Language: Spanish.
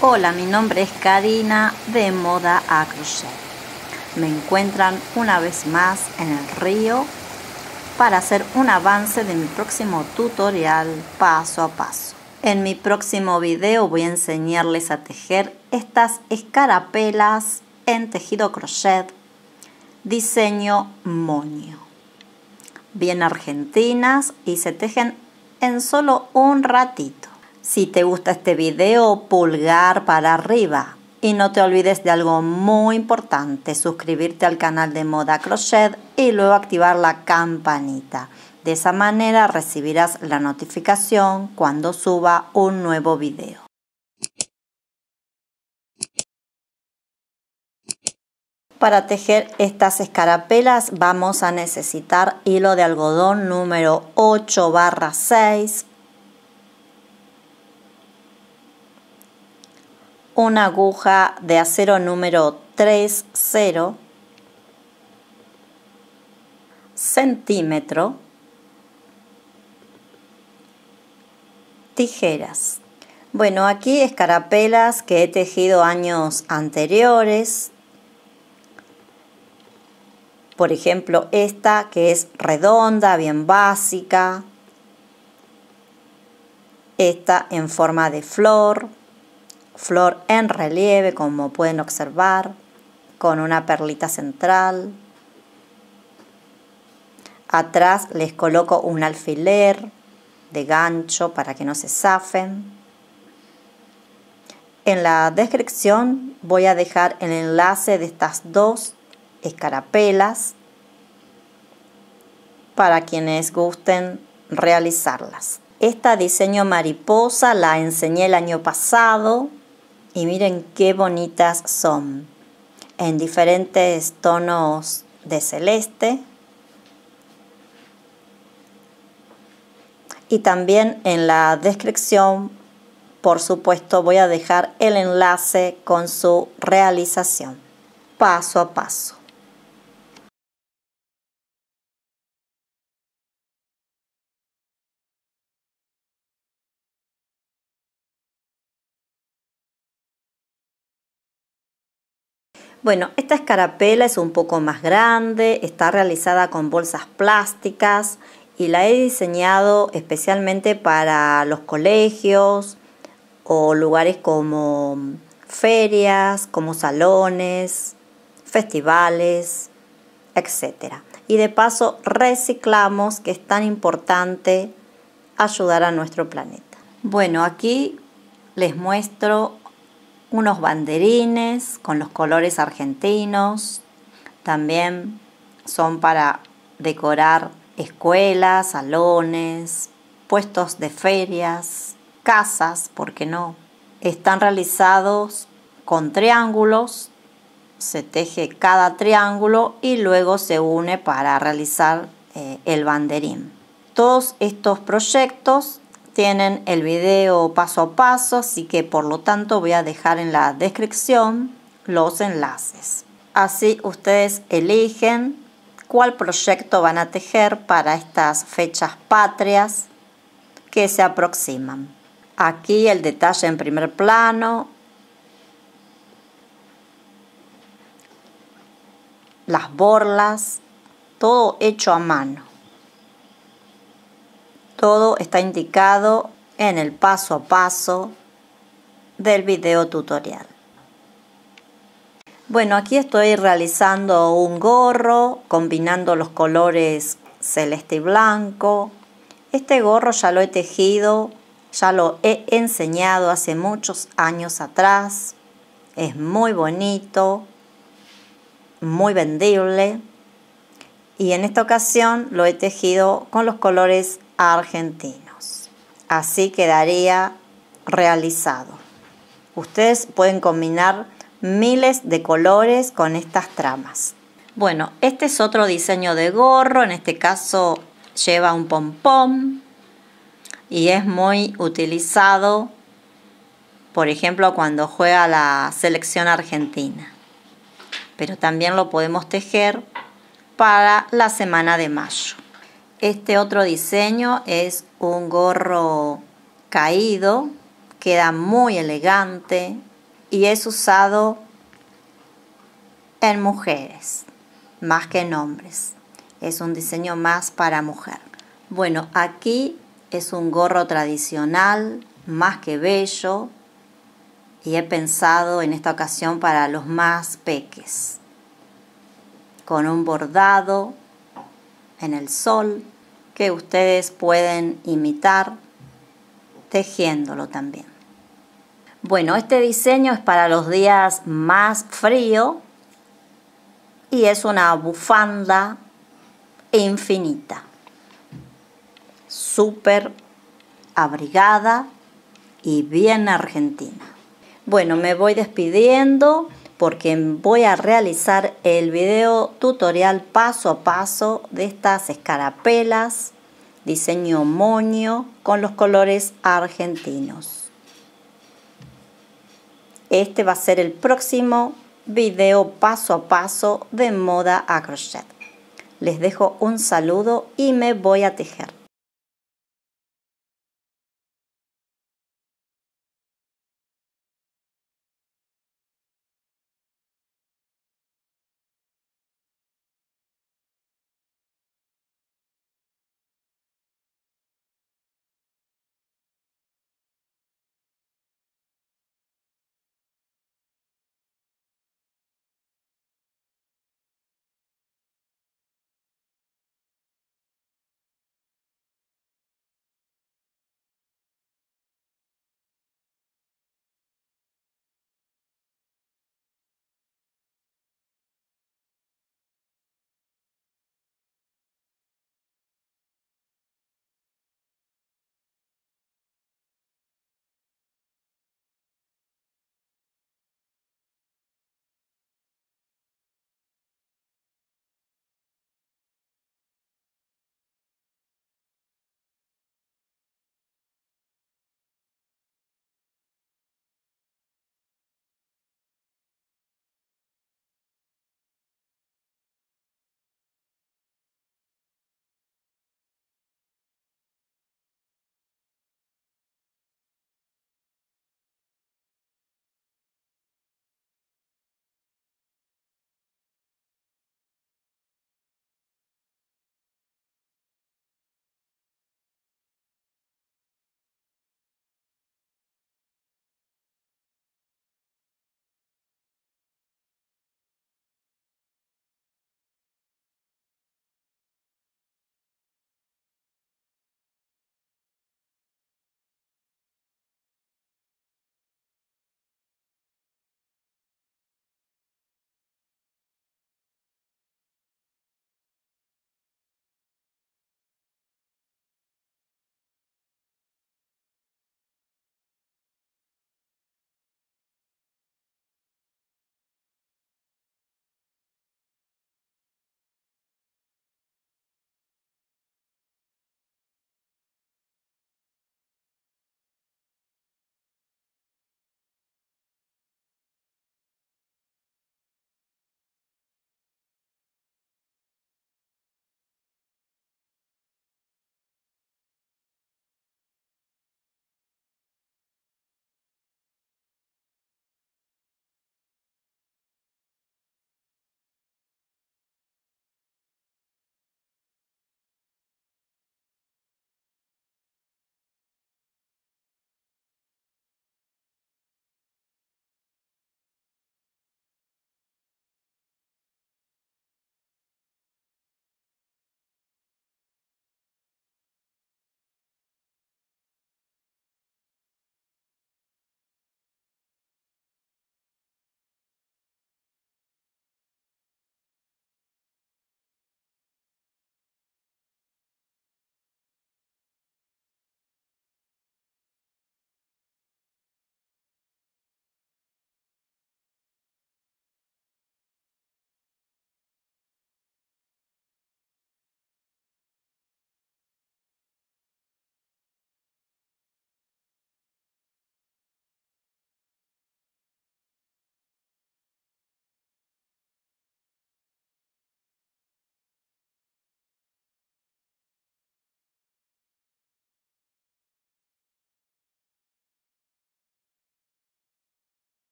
Hola, mi nombre es Karina de Moda a Crochet. Me encuentran una vez más en el río para hacer un avance de mi próximo tutorial paso a paso. En mi próximo video voy a enseñarles a tejer estas escarapelas en tejido crochet diseño moño. Bien argentinas y se tejen en solo un ratito. Si te gusta este video, pulgar para arriba. Y no te olvides de algo muy importante, suscribirte al canal de Moda Crochet y luego activar la campanita. De esa manera recibirás la notificación cuando suba un nuevo video. Para tejer estas escarapelas vamos a necesitar hilo de algodón número 8 barra 6, una aguja de acero número 30 centímetro tijeras. Bueno aquí escarapelas que he tejido años anteriores. Por ejemplo esta que es redonda bien básica. Esta en forma de flor flor en relieve como pueden observar con una perlita central. Atrás les coloco un alfiler de gancho para que no se zafen. En la descripción voy a dejar el enlace de estas dos escarapelas para quienes gusten realizarlas. Esta diseño mariposa la enseñé el año pasado y miren qué bonitas son. En diferentes tonos de celeste. Y también en la descripción por supuesto voy a dejar el enlace con su realización paso a paso Bueno, esta escarapela es un poco más grande, está realizada con bolsas plásticas y la he diseñado especialmente para los colegios o lugares como ferias, como salones, festivales, etc. Y de paso reciclamos, que es tan importante ayudar a nuestro planeta. Bueno, aquí les muestro unos banderines con los colores argentinos. También son para decorar escuelas, salones, puestos de ferias, casas, ¿por qué no? Están realizados con triángulos, se teje cada triángulo y luego se une para realizar eh, el banderín. Todos estos proyectos tienen el video paso a paso, así que por lo tanto voy a dejar en la descripción los enlaces. Así ustedes eligen cuál proyecto van a tejer para estas fechas patrias que se aproximan. Aquí el detalle en primer plano, las borlas, todo hecho a mano. Todo está indicado en el paso a paso del video tutorial. Bueno, aquí estoy realizando un gorro combinando los colores celeste y blanco. Este gorro ya lo he tejido, ya lo he enseñado hace muchos años atrás. Es muy bonito, muy vendible. Y en esta ocasión lo he tejido con los colores argentinos. Así quedaría realizado. Ustedes pueden combinar miles de colores con estas tramas. Bueno, este es otro diseño de gorro, en este caso lleva un pompón y es muy utilizado, por ejemplo, cuando juega la selección argentina. Pero también lo podemos tejer para la semana de mayo. Este otro diseño es un gorro caído, queda muy elegante, y es usado en mujeres más que en hombres. Es un diseño más para mujer. Bueno, aquí es un gorro tradicional, más que bello, y he pensado en esta ocasión para los más peques, con un bordado en el sol que ustedes pueden imitar tejiéndolo también. Bueno, este diseño es para los días más frío y es una bufanda infinita, súper abrigada y bien argentina. Bueno, me voy despidiendo porque voy a realizar el video tutorial paso a paso de estas escarapelas diseño moño con los colores argentinos. Este va a ser el próximo video paso a paso de moda a crochet. Les dejo un saludo y me voy a tejer.